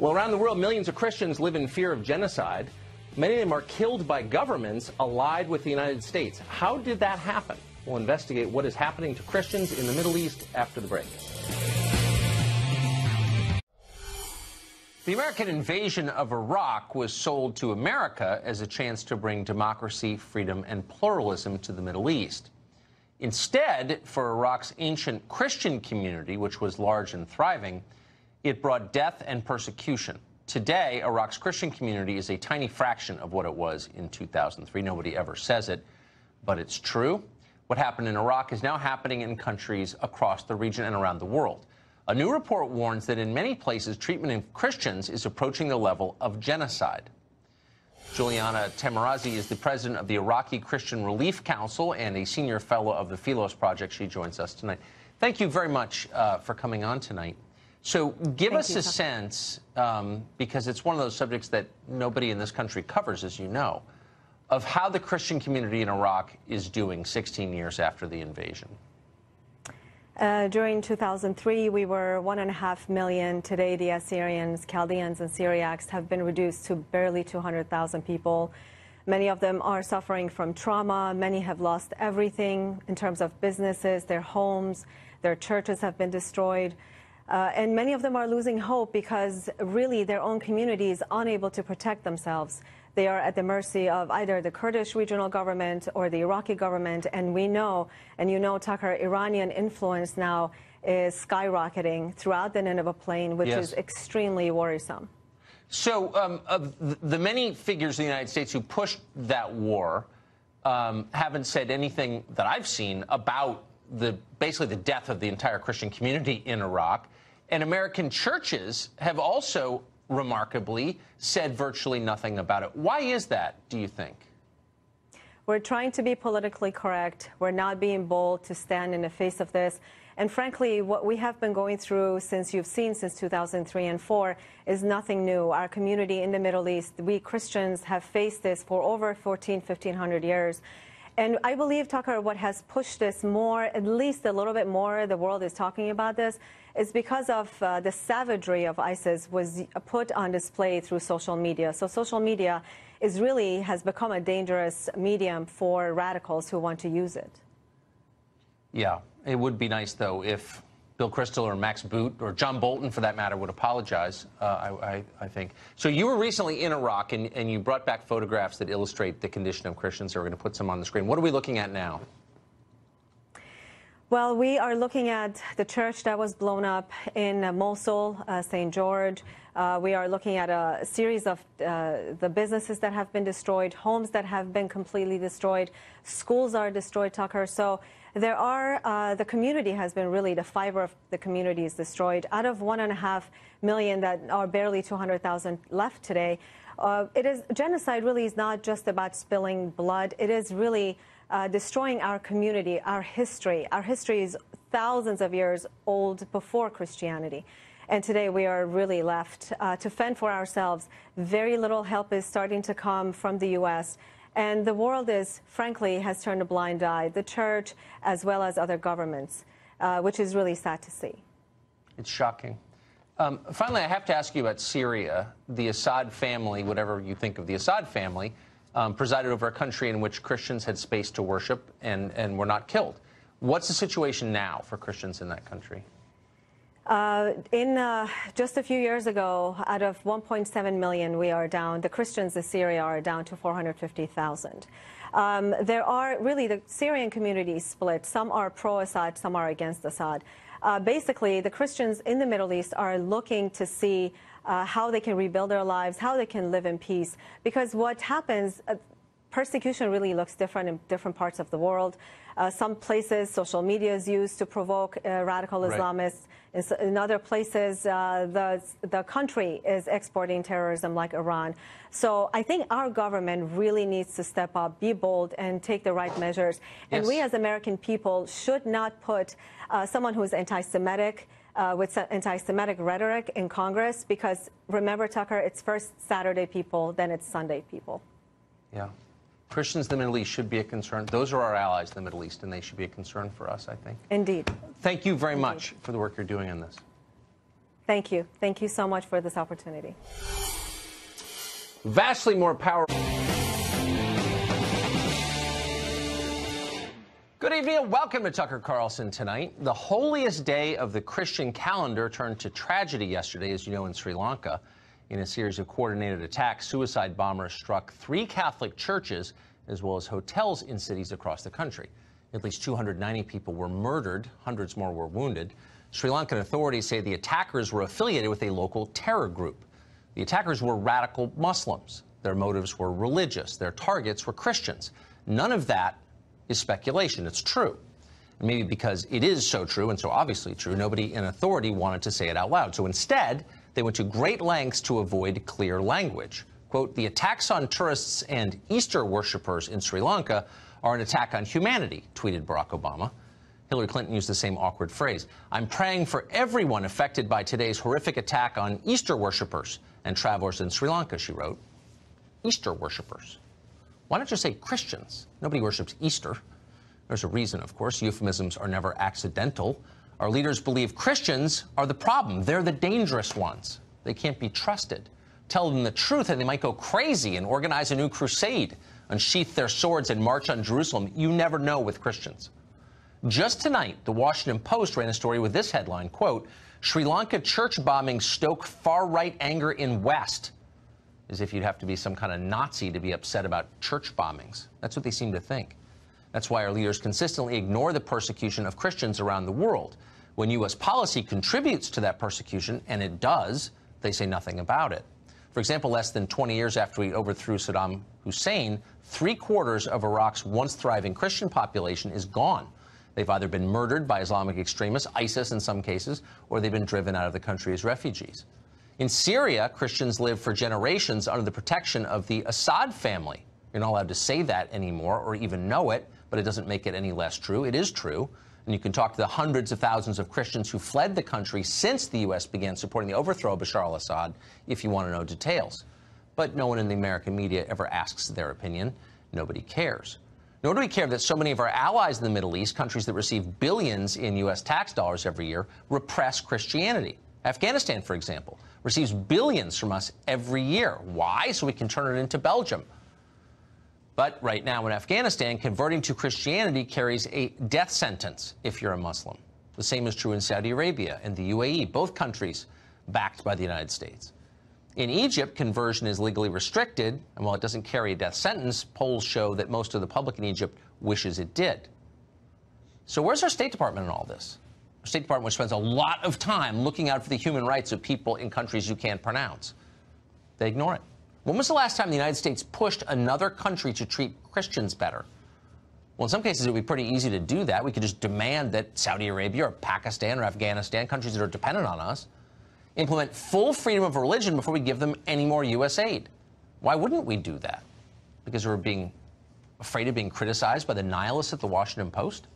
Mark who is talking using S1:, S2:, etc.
S1: Well, around the world, millions of Christians live in fear of genocide. Many of them are killed by governments allied with the United States. How did that happen? We'll investigate what is happening to Christians in the Middle East after the break. The American invasion of Iraq was sold to America as a chance to bring democracy, freedom, and pluralism to the Middle East. Instead, for Iraq's ancient Christian community, which was large and thriving, it brought death and persecution. Today, Iraq's Christian community is a tiny fraction of what it was in 2003. Nobody ever says it, but it's true. What happened in Iraq is now happening in countries across the region and around the world. A new report warns that in many places, treatment of Christians is approaching the level of genocide. Juliana Taimoorazy is the president of the Iraqi Christian Relief Council and a senior fellow of the Philos Project. She joins us tonight. Thank you very much uh, for coming on tonight. So, give
S2: Thank
S1: us
S2: you,
S1: a sense, um, because it's one of those subjects that nobody in this country covers, as you know, of how the Christian community in Iraq is doing 16 years after the invasion.
S2: Uh, during 2003, we were one and a half million. Today, the Assyrians, Chaldeans, and Syriacs have been reduced to barely 200,000 people. Many of them are suffering from trauma. Many have lost everything in terms of businesses, their homes, their churches have been destroyed. Uh, and many of them are losing hope because really their own community is unable to protect themselves. They are at the mercy of either the Kurdish regional government or the Iraqi government. And we know, and you know, Tucker, Iranian influence now is skyrocketing throughout the Nineveh Plain, which
S1: Yes.
S2: is extremely worrisome.
S1: So, um, of the many figures in the United States who pushed that war um, haven't said anything that I've seen about the basically the death of the entire Christian community in Iraq. And American churches have also remarkably said virtually nothing about it. Why is that, do you think?
S2: We're trying to be politically correct. We're not being bold to stand in the face of this. And frankly, what we have been going through since you've seen since 2003 and 4 is nothing new. Our community in the Middle East, we Christians have faced this for over 14, 1500 years. And I believe, Tucker, what has pushed this more, at least a little bit more, the world is talking about this, is because of uh, the savagery of ISIS was put on display through social media. So social media is really has become a dangerous medium for radicals who want to use it.
S1: Yeah, it would be nice, though, if Bill Kristol or Max Boot or John Bolton, for that matter, would apologize, uh, I, I, I think. So you were recently in Iraq, and, and you brought back photographs that illustrate the condition of Christians. So we're going to put some on the screen. What are we looking at now?
S2: Well, we are looking at the church that was blown up in Mosul, uh, St. George. Uh, we are looking at a series of uh, the businesses that have been destroyed, homes that have been completely destroyed, schools are destroyed, Tucker. So there are, uh, the community has been really, the fiber of the community is destroyed. Out of one and a half million that are barely 200,000 left today, uh, it is, genocide really is not just about spilling blood. It is really uh, destroying our community, our history. Our history is thousands of years old before Christianity. And today we are really left uh, to fend for ourselves. Very little help is starting to come from the U.S. And the world is, frankly, has turned a blind eye, the church as well as other governments, uh, which is really sad to see.
S1: It's shocking. Um, finally, I have to ask you about Syria. The Assad family, whatever you think of the Assad family, um, presided over a country in which Christians had space to worship and, and were not killed. What's the situation now for Christians in that country?
S2: Uh, in uh, just a few years ago, out of 1.7 million, we are down. The Christians in Syria are down to 450,000. Um, there are really the Syrian community is split. Some are pro-Assad, some are against Assad. Uh, basically, the Christians in the Middle East are looking to see uh, how they can rebuild their lives, how they can live in peace. Because what happens, uh, persecution really looks different in different parts of the world. Uh, some places, social media is used to provoke uh, radical
S1: Right.
S2: Islamists. In, in other places, uh, the, the country is exporting terrorism like Iran. So I think our government really needs to step up, be bold, and take the right measures. And
S1: Yes.
S2: we as American people should not put uh, someone who is anti-Semitic uh, with anti-Semitic rhetoric in Congress because remember, Tucker, it's first Saturday people, then it's Sunday people.
S1: Yeah. Christians in the Middle East should be a concern. Those are our allies in the Middle East, and they should be a concern for us, I think.
S2: Indeed.
S1: Thank you very much for the work you're doing on this.
S2: Thank you. Thank you so much for this opportunity.
S1: Vastly more powerful. Good evening and welcome to Tucker Carlson tonight. The holiest day of the Christian calendar turned to tragedy yesterday, as you know, in Sri Lanka. In a series of coordinated attacks, suicide bombers struck three Catholic churches as well as hotels in cities across the country. At least 290 people were murdered, hundreds more were wounded. Sri Lankan authorities say the attackers were affiliated with a local terror group. The attackers were radical Muslims. Their motives were religious. Their targets were Christians. None of that is speculation. It's true. And maybe because it is so true and so obviously true, nobody in authority wanted to say it out loud. So instead, they went to great lengths to avoid clear language. Quote, the attacks on tourists and Easter worshippers in Sri Lanka are an attack on humanity, tweeted Barack Obama. Hillary Clinton used the same awkward phrase. I'm praying for everyone affected by today's horrific attack on Easter worshippers and travelers in Sri Lanka, she wrote. Easter worshippers. Why don't you say Christians? Nobody worships Easter. There's a reason, of course. Euphemisms are never accidental. Our leaders believe Christians are the problem. They're the dangerous ones. They can't be trusted. Tell them the truth and they might go crazy and organize a new crusade, unsheath their swords and march on Jerusalem. You never know with Christians. Just tonight, the Washington Post ran a story with this headline, quote, Sri Lanka church bombings stoke far-right anger in West as if you'd have to be some kind of Nazi to be upset about church bombings. That's what they seem to think. That's why our leaders consistently ignore the persecution of Christians around the world. When U.S. policy contributes to that persecution, and it does, they say nothing about it. For example, less than 20 years after we overthrew Saddam Hussein, three quarters of Iraq's once thriving Christian population is gone. They've either been murdered by Islamic extremists, ISIS in some cases, or they've been driven out of the country as refugees. In Syria, Christians lived for generations under the protection of the Assad family. You're not allowed to say that anymore or even know it, but it doesn't make it any less true. It is true. And you can talk to the hundreds of thousands of Christians who fled the country since the U.S. began supporting the overthrow of Bashar al Assad if you want to know details. But no one in the American media ever asks their opinion. Nobody cares. Nor do we care that so many of our allies in the Middle East, countries that receive billions in U.S. tax dollars every year, repress Christianity. Afghanistan, for example, receives billions from us every year. Why? So we can turn it into Belgium. But right now in Afghanistan, converting to Christianity carries a death sentence if you're a Muslim. The same is true in Saudi Arabia and the UAE, both countries backed by the United States. In Egypt, conversion is legally restricted, and while it doesn't carry a death sentence, polls show that most of the public in Egypt wishes it did. So where's our State Department in all this? State Department which spends a lot of time looking out for the human rights of people in countries you can't pronounce. They ignore it. When was the last time the United States pushed another country to treat Christians better? Well, in some cases, it would be pretty easy to do that. We could just demand that Saudi Arabia or Pakistan or Afghanistan, countries that are dependent on us, implement full freedom of religion before we give them any more U.S. aid. Why wouldn't we do that? Because we're being afraid of being criticized by the nihilists at the Washington Post?